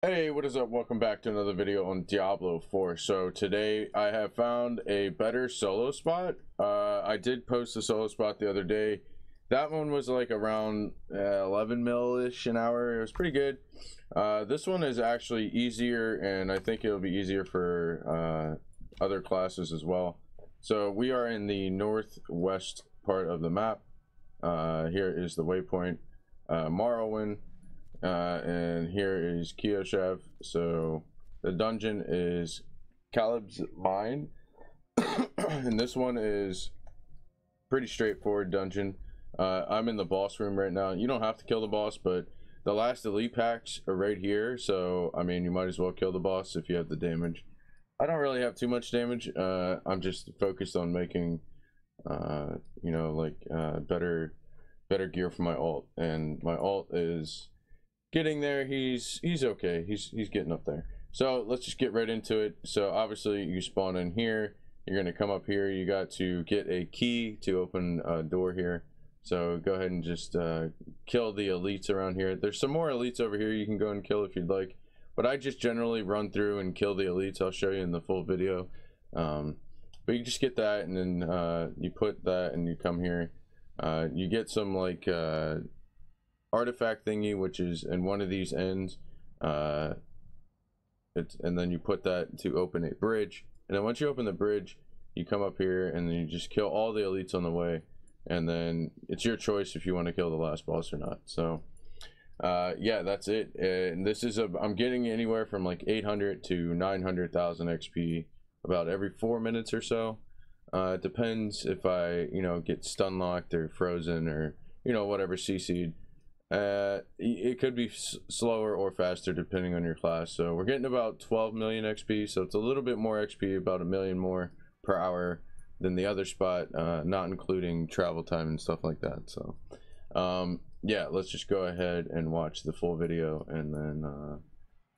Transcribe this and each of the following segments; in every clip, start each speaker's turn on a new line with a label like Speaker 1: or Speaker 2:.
Speaker 1: Hey, what is up? Welcome back to another video on Diablo 4. So today I have found a better solo spot. Uh, I did post a solo spot the other day. That one was like around uh, 11 mil-ish an hour. It was pretty good. Uh, this one is actually easier and I think it'll be easier for uh, other classes as well. So we are in the northwest part of the map. Uh, here is the waypoint. Uh, Marowen uh, and here is Kioshև. So the dungeon is Caleb's Mine. and this one is pretty straightforward dungeon. Uh, I'm in the boss room right now. You don't have to kill the boss, but the last elite packs are right here. So, I mean, you might as well kill the boss if you have the damage. I don't really have too much damage. Uh, I'm just focused on making, uh, you know, like uh, better, better gear for my alt. And my alt is getting there. He's he's okay. He's he's getting up there. So let's just get right into it. So obviously you spawn in here. You're gonna come up here. You got to get a key to open a door here. So go ahead and just uh, kill the elites around here. There's some more elites over here you can go and kill if you'd like. But I just generally run through and kill the elites. I'll show you in the full video. Um, but you just get that and then uh, you put that and you come here. Uh, you get some like uh, artifact thingy, which is in one of these ends. Uh, it's, and then you put that to open a bridge. And then once you open the bridge, you come up here and then you just kill all the elites on the way. And then it's your choice if you want to kill the last boss or not. So, uh, yeah, that's it. And this is a, I'm getting anywhere from like 800 to 900,000 XP about every four minutes or so. Uh, it depends if I, you know, get stun locked or frozen or, you know, whatever CC'd. Uh, it could be slower or faster depending on your class. So we're getting about 12 million XP, so it's a little bit more XP, about a million more per hour than the other spot, uh, not including travel time and stuff like that. So, um, yeah, let's just go ahead and watch the full video and then, uh,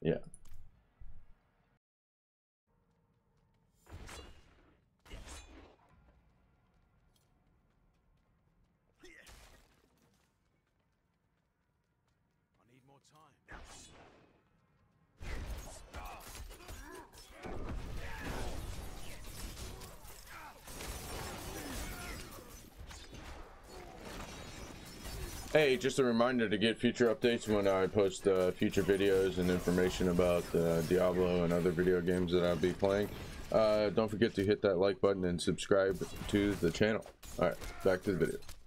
Speaker 1: yeah.
Speaker 2: Time.
Speaker 1: Hey, just a reminder to get future updates when I post uh, future videos and information about uh, Diablo and other video games that I'll be playing. Uh, don't forget to hit that like button and subscribe to the channel. Alright, back to the video.